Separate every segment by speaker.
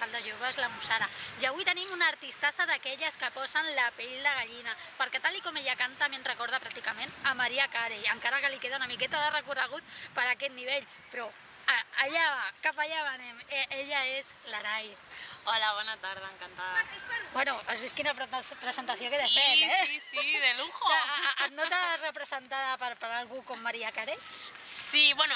Speaker 1: Casal de Joves La Mussara. I avui tenim una artistassa d'aquelles que posen la pell de gallina, perquè tal com ella canta, a em recorda pràcticament a Maria Carey, encara que li queda una miqueta de recorregut per aquest nivell, però a- allà cap allà anem. E ella és l'Arai.
Speaker 2: Hola, bona tarda, encantada.
Speaker 1: Bueno, has vist quina pre- presentació que he
Speaker 2: sí,
Speaker 1: fet, eh?
Speaker 2: sí, sí, de lujo.
Speaker 1: A- a- Et notes representada per, per algú com Maria Carey?
Speaker 2: Sí, bueno,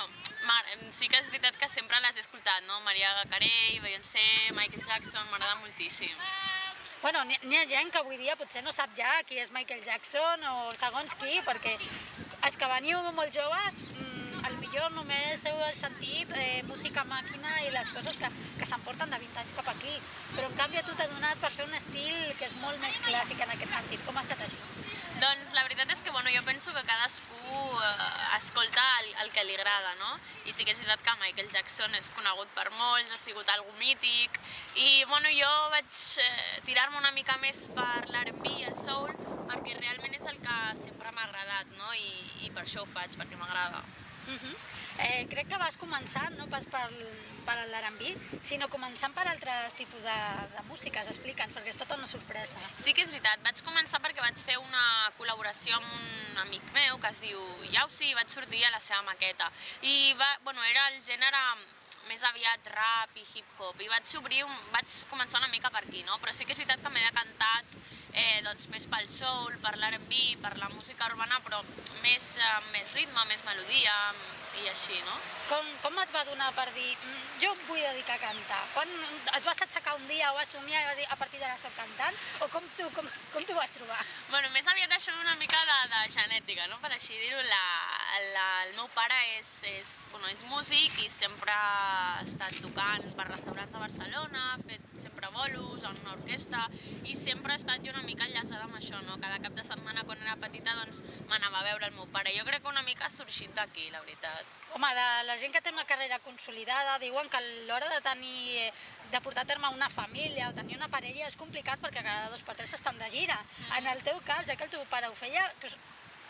Speaker 2: sí que és veritat que sempre he escoltat, no? Maria Carey, Beyoncé, Michael Jackson, m'agrada moltíssim.
Speaker 1: Bueno, n'hi ha gent que avui dia potser no sap ja qui és Michael Jackson o segons qui, perquè els que veniu molt joves, millor només heu sentit eh, música màquina i les coses que, que s'emporten de 20 anys cap aquí. Però en canvi a tu t'ha donat per fer un estil que és molt més clàssic en aquest sentit. Com ha estat això?
Speaker 2: Doncs la veritat és que bueno, jo penso que cadascú eh, escolta el, el que li agrada, no? I sí que és veritat que Michael Jackson és conegut per molts, ha sigut algú mític, i bueno, jo vaig eh, tirar-me una mica més per l'R&B i el soul, perquè realment és el que sempre m'ha agradat, no? I, I per això ho faig, perquè m'agrada.
Speaker 1: Uh -huh. eh, crec que vas començar no pas per, per l'R&B, sinó començant per altres tipus de, de músiques. Explica'ns, perquè és tota una sorpresa.
Speaker 2: Sí que és veritat, vaig començar perquè vaig fer una col·laboració amb un amic meu que es diu Yausi i vaig sortir a la seva maqueta. I va, bueno, era el gènere més aviat rap i hip-hop i vaig obrir, un, vaig començar una mica per aquí, no? però sí que és veritat que m'he decantat eh, doncs, més pel soul, per l'R&B, per la música urbana, però més, eh, més ritme, més melodia i així, no?
Speaker 1: Com, com et va donar per dir, "Mm, jo em vull dedicar a cantar? Quan et vas aixecar un dia o vas somiar i vas dir, a partir d'ara soc cantant? O com tu, com, com t'ho vas trobar?
Speaker 2: Bueno, més aviat això una mica de, de genètica, no? per així dir-ho. El meu pare és, és, bueno, és músic i sempre ha estat tocant per restaurants a Barcelona, ha fet sempre bolos en una orquestra i sempre he estat jo una mica enllaçada amb això. No? Cada cap de setmana quan era petita doncs, m'anava a veure el meu pare. Jo crec que una mica ha sorgit d'aquí, la veritat.
Speaker 1: Home, de la gent que té una carrera consolidada, diuen que a l'hora de tenir eh, de portar a terme una família o tenir una parella és complicat perquè cada dos per tres estan de gira. En el teu cas, ja que el teu pare ho feia, que us,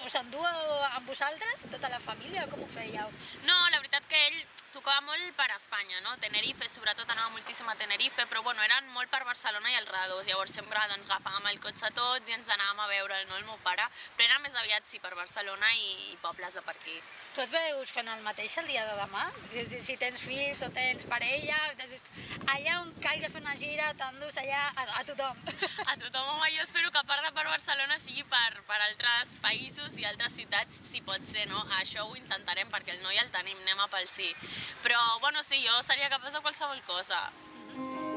Speaker 1: us endú amb vosaltres, tota la família, com ho fèieu?
Speaker 2: No, la veritat que ell tocava molt per Espanya, no? Tenerife, sobretot anava moltíssim a Tenerife, però bueno, eren molt per Barcelona i els redors, llavors sempre doncs, agafàvem el cotxe tots i ens anàvem a veure, no, el meu pare, però era més aviat sí per Barcelona i, i pobles de per aquí.
Speaker 1: Tu et veus fent el mateix el dia de demà? Si- Si tens fills o tens parella, allà on calgui fer una gira, t'endús allà a, a tothom.
Speaker 2: A tothom, home, jo espero que a part de per Barcelona sigui per, per altres països i altres ciutats, si pot ser, no? Això ho intentarem perquè el noi el tenim, anem a pel sí. Però, bueno, sí, jo seria capaç de qualsevol cosa. Sí, sí.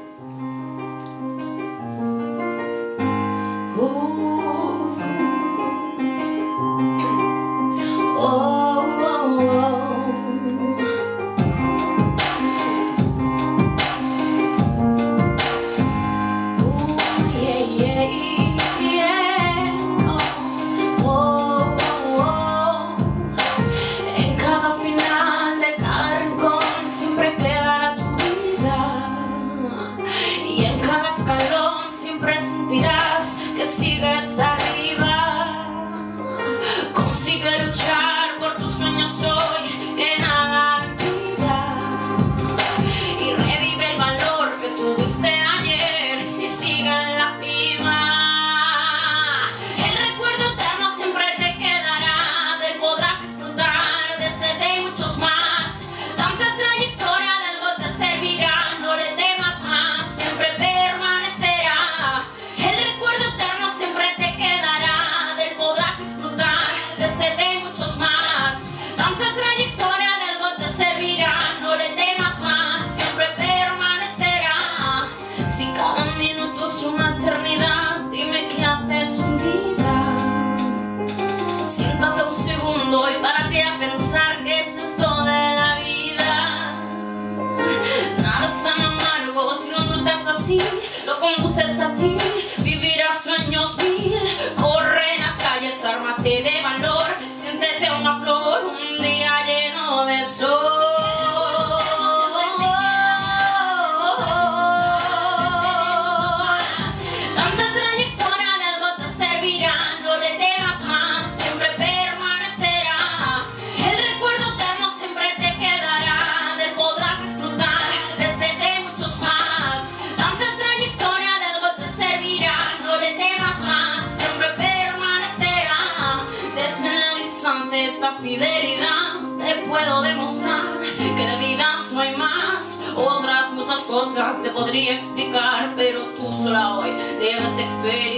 Speaker 2: Explicar, pero tú sola hoy debes experimentar.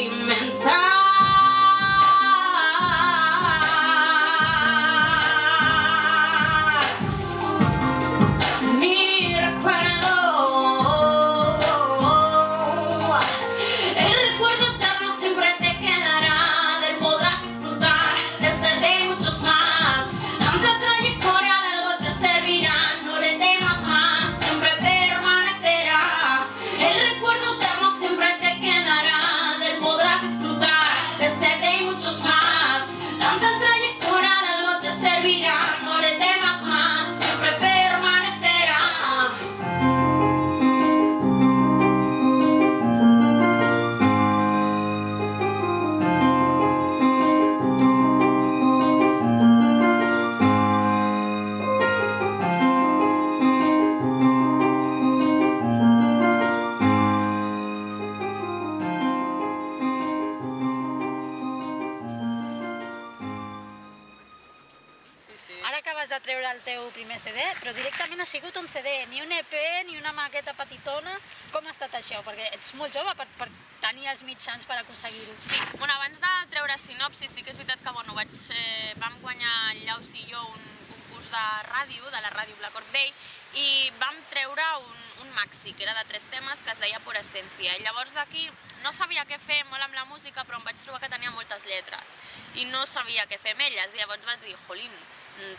Speaker 1: Això? Perquè ets molt jove per, per tenir els mitjans per aconseguir-ho.
Speaker 2: Sí, bueno, abans de treure sinopsis, sí que és veritat que bueno, vaig, eh, vam guanyar el Llaus i jo un concurs de ràdio, de la ràdio Black Orc Day, i vam treure un, un maxi, que era de tres temes, que es deia Por Essència. I llavors d'aquí no sabia què fer molt amb la música, però em vaig trobar que tenia moltes lletres, i no sabia què fer amb elles, i llavors vaig dir, jolín,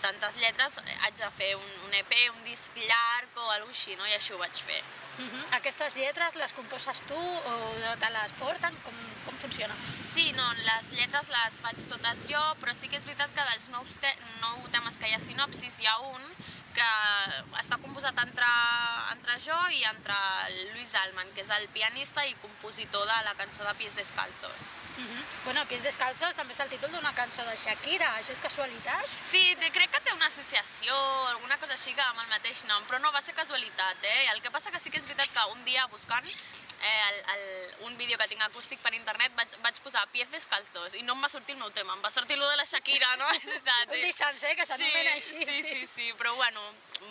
Speaker 2: tantes lletres, eh, haig de fer un, un EP, un disc llarg o alguna així, no? i així ho vaig fer.
Speaker 1: Uh -huh. Aquestes lletres les composes tu o te les porten? Com, com funciona?
Speaker 2: Sí, no, les lletres les faig totes jo, però sí que és veritat que dels nous te nou temes que hi ha sinopsis hi ha un que està composat entre, entre jo i entre Luis Alman, que és el pianista i compositor de la cançó de Pies Descalzos.
Speaker 1: Uh -huh. Bueno, Pies Descalzos també és el títol d'una cançó de Shakira, això és casualitat?
Speaker 2: Sí, crec que té una associació, alguna cosa així que amb el mateix nom, però no va ser casualitat, eh? El que passa que sí que és veritat que un dia buscant eh, el, el, un vídeo que tinc acústic per internet vaig, vaig posar pies descalzos i no em va sortir el meu tema, em va sortir lo de la Shakira, no? És
Speaker 1: veritat. un dissens, eh, que s'anomena
Speaker 2: sí, així. Sí, sí, sí, però bueno,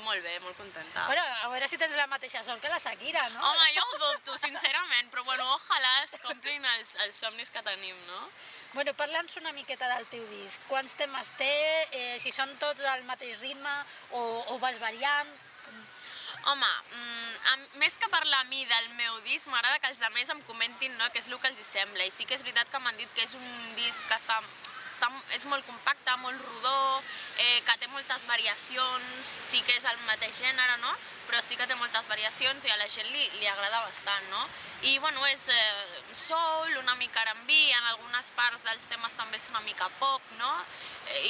Speaker 2: molt bé, molt contenta.
Speaker 1: Bueno, a veure si tens la mateixa sort que la Shakira, no?
Speaker 2: Home, jo ho dubto, sincerament, però bueno, ojalà es complin els, els somnis que tenim, no?
Speaker 1: Bueno, parla'ns una miqueta del teu disc. Quants temes té, eh, si són tots al mateix ritme o, o vas variant?
Speaker 2: Home, mm, més que parlar a mi del meu disc, m'agrada que els altres em comentin no, què és el que els hi sembla. I sí que és veritat que m'han dit que és un disc que està està, és molt compacte, molt rodó, eh, que té moltes variacions, sí que és el mateix gènere, no? però sí que té moltes variacions i a la gent li, li agrada bastant, no? I bueno, és eh, soul, una mica R&B, en algunes parts dels temes també és una mica pop, no?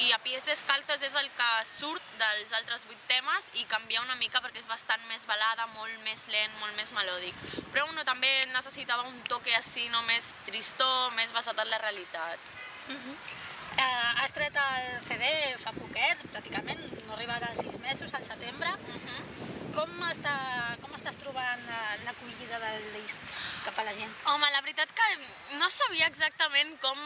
Speaker 2: I a Pies Descalzos és el que surt dels altres vuit temes i canvia una mica perquè és bastant més balada, molt més lent, molt més melòdic. Però bueno, també necessitava un toque així, no més tristó, més basat en la realitat.
Speaker 1: Uh mhm. Eh, has tret el CD fa poquet, pràcticament, no arribarà a sis mesos, al setembre. Uh. -huh. Com, està, com estàs trobant eh, l'acollida del disc cap a la gent?
Speaker 2: Home, la veritat que no sabia exactament com,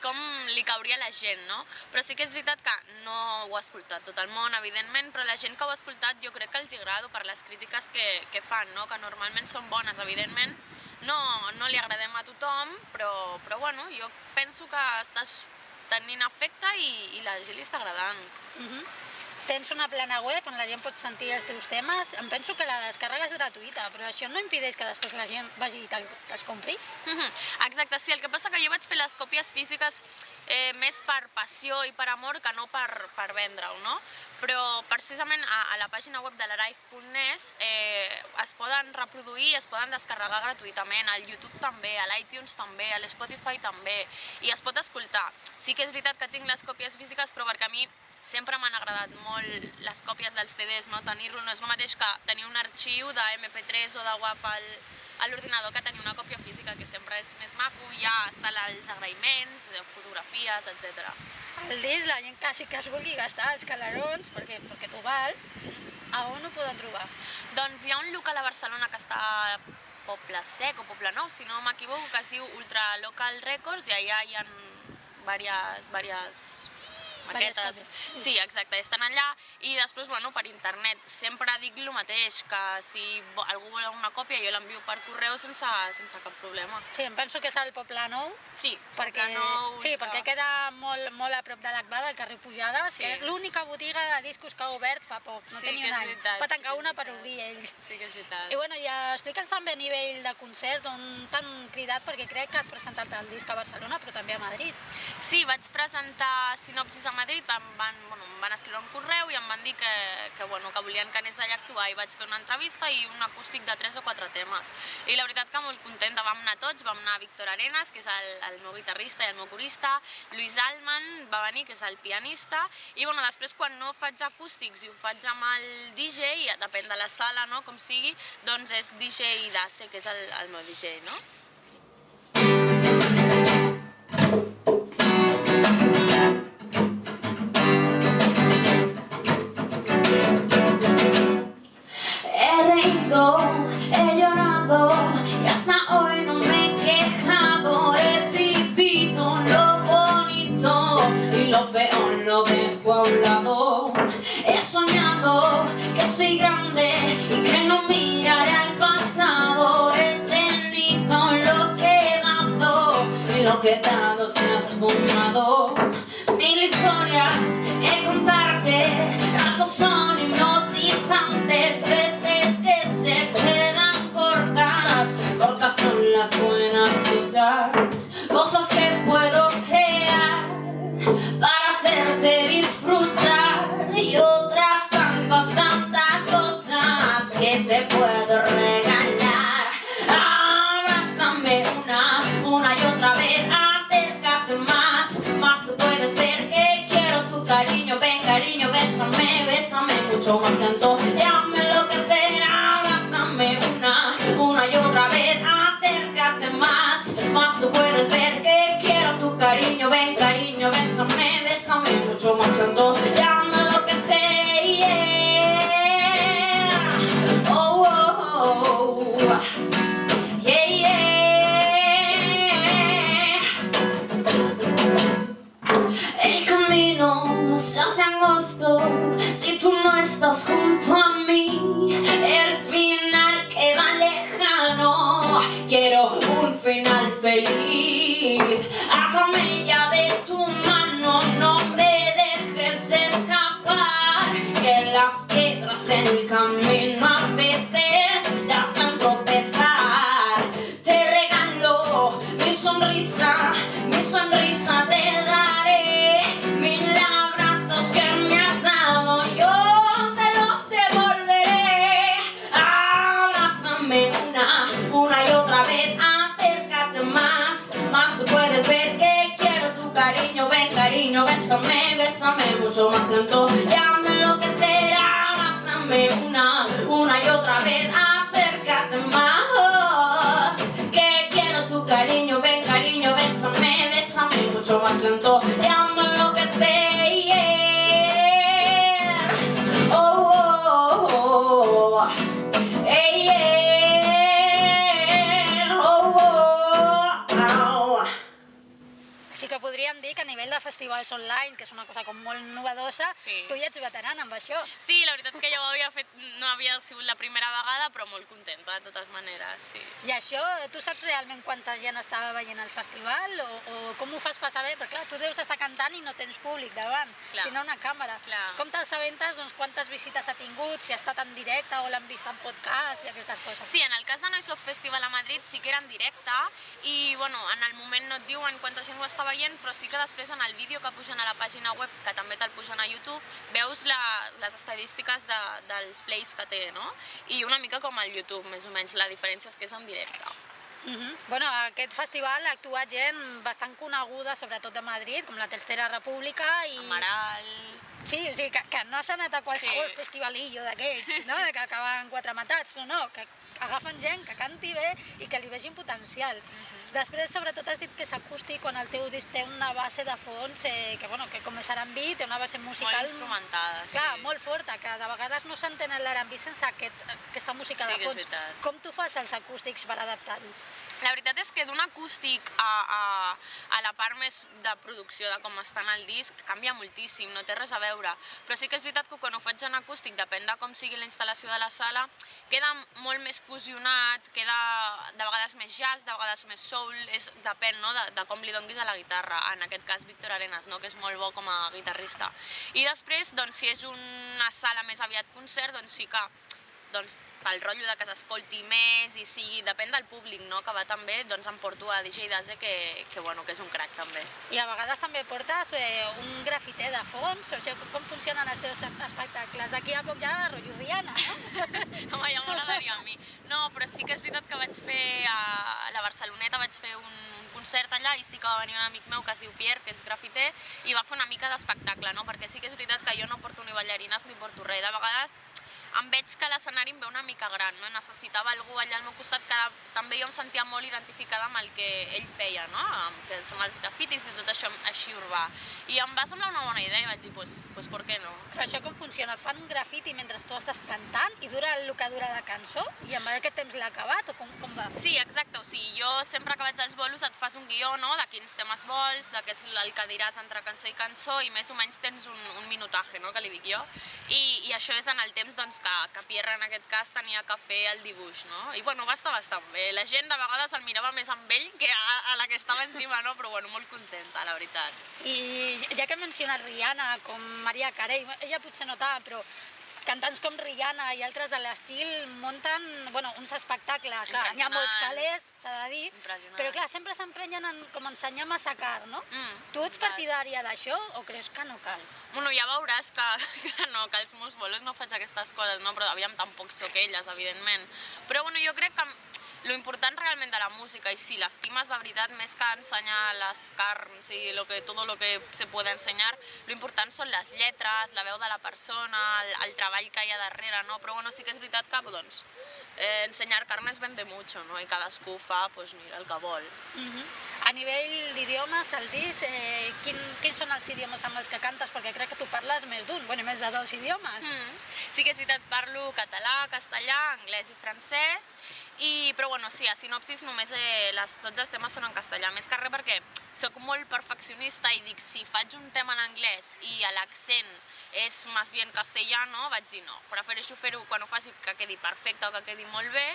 Speaker 2: com li cauria la gent, no? Però sí que és veritat que no ho ha escoltat tot el món, evidentment, però la gent que ho ha escoltat jo crec que els agrada per les crítiques que, que fan, no? Que normalment són bones, evidentment. No, no li agradem a tothom, però, però bueno, jo penso que estàs tenint efecte i, i la gent li està agradant. Uh.
Speaker 1: -huh. Tens una plana web on la gent pot sentir els teus temes. Em penso que la descàrrega és gratuïta, però això no impedeix que després la gent vagi i te'ls compri?
Speaker 2: Mhm. Exacte, sí. El que passa que jo vaig fer les còpies físiques eh, més per passió i per amor que no per, per vendre-ho, no? Però precisament a, a la pàgina web de l'Araive.nes eh, es poden reproduir, es poden descarregar gratuïtament, al YouTube també, a l'iTunes també, a l'Spotify també, i es pot escoltar. Sí que és veritat que tinc les còpies físiques, però perquè a mi sempre m'han agradat molt les còpies dels CDs, no? tenir-lo no és el mateix que tenir un arxiu de MP3 o de WAP al, a l'ordinador que tenir una còpia física, que sempre és més maco, ja estan els agraïments, fotografies, etc.
Speaker 1: El disc, la gent que sí que es vulgui gastar els calarons, perquè, perquè tu vals, a on ho poden trobar?
Speaker 2: Doncs hi ha un local a Barcelona que està a Poble Sec o Poble Nou, si no m'equivoco, que es diu Ultra Local Records, i allà hi ha diverses, diverses
Speaker 3: maquetes. Sí, exacte, estan allà i després, bueno, per internet sempre dic el mateix, que si algú vol una còpia jo l'envio per correu sense, sense cap problema.
Speaker 1: Sí, em penso que és al Poble Nou,
Speaker 3: Sí,
Speaker 1: perquè,
Speaker 3: Nou,
Speaker 1: sí,
Speaker 3: que-
Speaker 1: perquè queda molt, molt a prop de l'Acbar, al carrer Pujades,
Speaker 3: Sí.
Speaker 1: que és l'única botiga de discos que ha obert fa poc, no
Speaker 3: Sí, que
Speaker 1: un any.
Speaker 3: veritat,
Speaker 1: Va
Speaker 3: sí
Speaker 1: tancar
Speaker 3: és
Speaker 1: una per obrir ells.
Speaker 3: Sí que és veritat.
Speaker 1: I bueno, ja explica'ns també a nivell de concerts on t'han cridat, perquè crec que has presentat el disc a Barcelona, però també a Madrid.
Speaker 3: Sí, vaig presentar Sinopsis a Madrid, em van, bueno, em van escriure un correu i em van dir que, que, bueno, que volien que anés allà a actuar i vaig fer una entrevista i un acústic de tres o quatre temes. I la veritat que molt contenta, vam anar tots, vam anar Víctor Arenas, que és el, el meu guitarrista i el meu corista, Luis Alman va venir, que és el pianista, i bueno, després quan no faig acústics i ho faig amb el DJ, depèn de la sala, no?, com sigui, doncs és DJ Dace, que és el, el meu DJ, no?
Speaker 2: Y lo que he dado se ha esfumado. Mil historias del camino a veces te hacen tropezar. Te regalo mi sonrisa, mi sonrisa te daré. Mil abrazos que me has dado, yo te los devolveré. Abrázame una, una y otra vez, acércate más, más tú puedes ver que quiero tu cariño, ven cariño, bésame, bésame mucho más lento, una, una y otra vez, acércate más, que quiero tu cariño, ven cariño, bésame, bésame mucho más lento,
Speaker 1: festivals online, que és una cosa com molt novedosa,
Speaker 3: Sí.
Speaker 1: tu ja ets veterana amb això.
Speaker 3: Sí, la veritat que jo ho havia fet, no havia sigut la primera vegada, però molt contenta de totes maneres, sí.
Speaker 1: I això, tu saps realment quanta gent estava veient el festival o, o com ho fas per saber? Perquè clar, tu deus estar cantant i no tens públic davant,
Speaker 3: Clar.
Speaker 1: sinó una càmera.
Speaker 3: Clar.
Speaker 1: Com t'assabentes doncs, quantes visites ha tingut, si ha estat en directe o l'han vist en podcast i aquestes coses?
Speaker 3: Sí, en el cas de Noise of Festival a Madrid sí que era en directe i bueno, en el moment no et diuen quanta gent ho està veient, però sí que després en el vídeo que pugen a la pàgina web, que també te'l pugen a YouTube, veus la, les estadístiques de, dels plays que té, no? I una mica com al YouTube, més o menys, la diferència és que és en directe.
Speaker 1: Mhm. Bueno, a aquest festival actua gent bastant coneguda, sobretot de Madrid, com la Tercera República i...
Speaker 3: Amaral...
Speaker 1: Sí, o sigui, que, que no s'ha anat a qualsevol
Speaker 3: Sí.
Speaker 1: festivalillo d'aquests, no? que acaben quatre matats, no, no, que agafen gent que canti bé i que li vegin potencial. Després, sobretot, has dit que és acústic quan el teu disc té una base de fons eh, que, bueno, que com és R&B, té una base musical...
Speaker 3: Molt instrumentada, sí.
Speaker 1: Clar, molt forta, que de vegades no s'entén l'R&B sense aquest, aquesta música
Speaker 3: Sí
Speaker 1: de fons. Com tu fas els acústics per adaptar-ho?
Speaker 2: La veritat és que d'un acústic a, a, a la part més de producció, de com està en el disc, canvia moltíssim, no té res a veure. Però sí que és veritat que quan ho faig en acústic, depèn de com sigui la instal·lació de la sala, queda molt més fusionat, queda de vegades més jazz, de vegades més soul, és, depèn no, de, de com li donguis a la guitarra, en aquest cas Víctor Arenas, no, que és molt bo com a guitarrista. I després, doncs, si és una sala més aviat concert, doncs sí que doncs, pel rotllo de que s'escolti més i sigui, depèn del públic no, que va també, doncs em porto a DJ Daze que, que, bueno, que és un crack també.
Speaker 1: I a vegades també portes eh, un grafiter de fons, o sigui, com funcionen els teus espectacles? D'aquí a poc ja rotllo Rihanna, no?
Speaker 2: Home, ja m'agradaria a mi. No, però sí que és veritat que vaig fer a la Barceloneta, vaig fer un concert allà i sí que va venir un amic meu que es diu Pierre, que és grafiter, i va fer una mica d'espectacle, no? perquè sí que és veritat que jo no porto ni ballarines ni porto res. De vegades em veig que l'escenari em ve una mica gran, no? necessitava algú allà al meu costat que també jo em sentia molt identificada amb el que ell feia, no? que són els grafitis i tot això així urbà. I em va semblar una bona idea i vaig dir, pues, pues per què no?
Speaker 1: Però això com funciona? Es fan un grafiti mentre tu estàs cantant i dura el que dura la cançó? I amb aquest temps l'ha acabat o com, com va?
Speaker 2: Sí, exacte, o sigui, jo sempre que vaig als bolos et fas un guió, no?, de quins temes vols, de què és el que diràs entre cançó i cançó i més o menys tens un, un minutaje, no?, que li dic jo. I, i això és en el temps, doncs, que, que Pierre en aquest cas tenia que fer el dibuix, no? I bueno, va estar bastant bé. La gent de vegades el mirava més amb ell que a, a la que estava encima, no? Però bueno, molt contenta, la veritat.
Speaker 1: I ja que he mencionat Rihanna, com Maria Carey, ella potser no tant, però cantants com Rihanna i altres de l'estil munten bueno, uns espectacles, clar, n'hi ha molts calés, s'ha de dir, però clar, sempre s'emprenyen en, com ensenyar massa car, no? Mm, tu ets partidària d'això o creus que no cal?
Speaker 2: Bueno, ja veuràs que, que no, que els meus bolos no faig aquestes coses, no? però aviam tampoc sóc elles, evidentment. Però bueno, jo crec que lo important realment de la música i si l'estimes de veritat més que ensenyar les carns i lo que, tot lo que se puede ensenyar, lo important són les lletres, la veu de la persona, el, el treball que hi ha darrere, no? però bueno, sí que és veritat que doncs, eh, ensenyar carnes vende mucho, no? i cadascú fa pues, mira, el que vol. Uh.
Speaker 1: -huh. A nivell d'idiomes, el disc, eh, quin, quins són els idiomes amb els que cantes? Perquè crec que tu parles més d'un, bueno, més de dos idiomes. Mm.
Speaker 2: Sí que és veritat, parlo català, castellà, anglès i francès, i, però bueno, sí, a sinopsis només eh, les, tots els temes són en castellà, més que res perquè sóc molt perfeccionista i dic, si faig un tema en anglès i l'accent és més bien castellano, vaig dir no, prefereixo fer-ho quan ho faci que quedi perfecte o que quedi molt bé,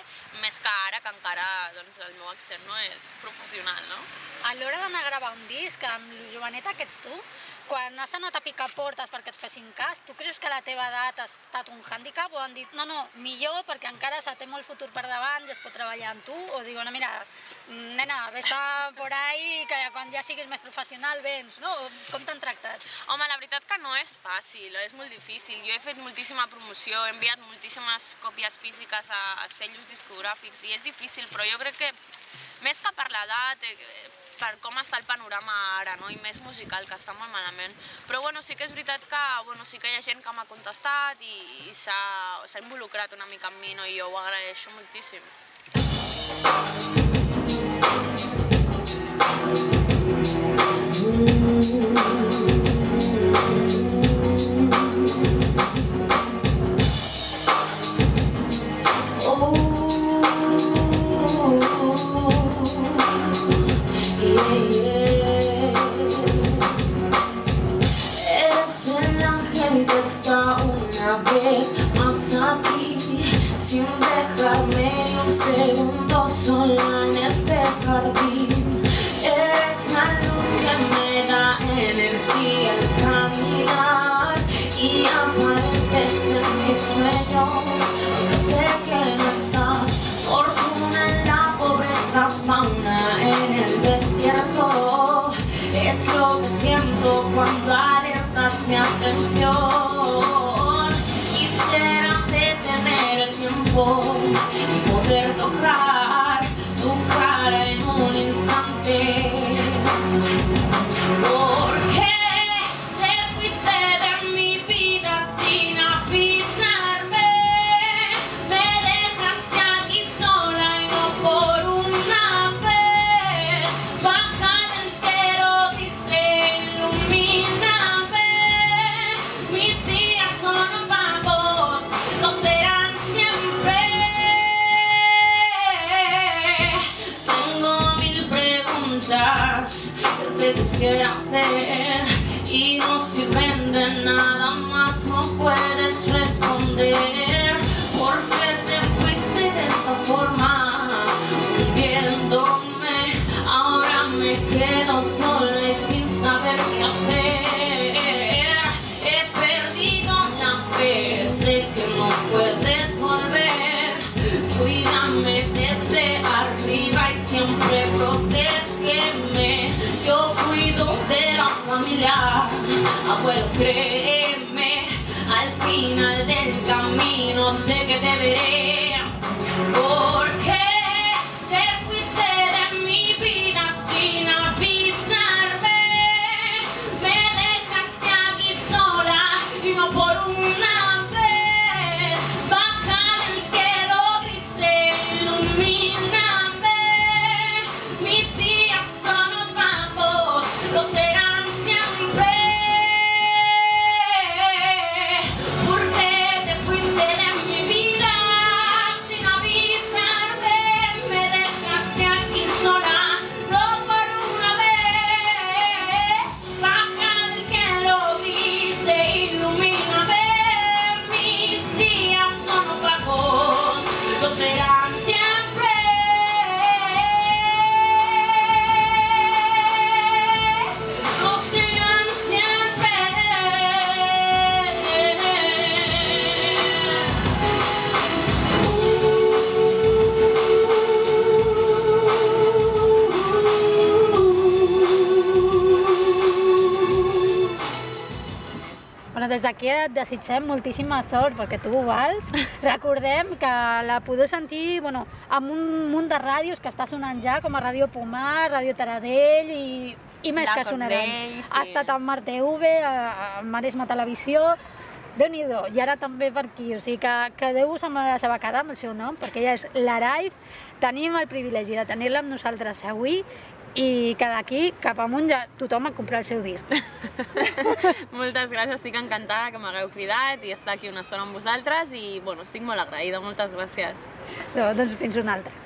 Speaker 2: més que ara que encara doncs, el meu accent no és professional, no?
Speaker 1: A l'hora d'anar a gravar un disc amb el joveneta que ets tu, quan has anat a picar portes perquè et fessin cas, tu creus que la teva edat ha estat un hàndicap o han dit no, no, millor perquè encara se té molt futur per davant i es pot treballar amb tu o diuen, mira, nena, vés por ahí que quan ja siguis més professional vens, no? Com t'han tractat?
Speaker 2: Home, la veritat que no és fàcil, és molt difícil. Jo he fet moltíssima promoció, he enviat moltíssimes còpies físiques a, a cellos discogràfics i és difícil, però jo crec que més que per l'edat, eh, per com està el panorama ara, no? i més musical, que està molt malament. Però bueno, sí que és veritat que bueno, sí que hi ha gent que m'ha contestat i, i s'ha involucrat una mica amb mi, no? i jo ho agraeixo moltíssim. quisiera Ahora me quedo sola
Speaker 1: D'aquí et desitgem moltíssima sort perquè tu ho vals. Recordem que la podeu sentir bueno, amb un munt de ràdios que està sonant ja, com a Ràdio Pomar, Ràdio Taradell i, i més
Speaker 4: La
Speaker 1: que sonaran.
Speaker 4: Sí.
Speaker 1: Ha estat al Mar TV, a, a Maresma Televisió, déu nhi i ara també per aquí, o sigui que quedeu-vos amb la seva cara, amb el seu nom, perquè ella és l'Araif, tenim el privilegi de tenir-la amb nosaltres avui i que d'aquí cap amunt ja tothom a comprar el seu disc.
Speaker 4: Moltes gràcies, estic encantada que m'hagueu cridat i estar aquí una estona amb vosaltres i bueno, estic molt agraïda, moltes gràcies.
Speaker 1: No, doncs fins una altra.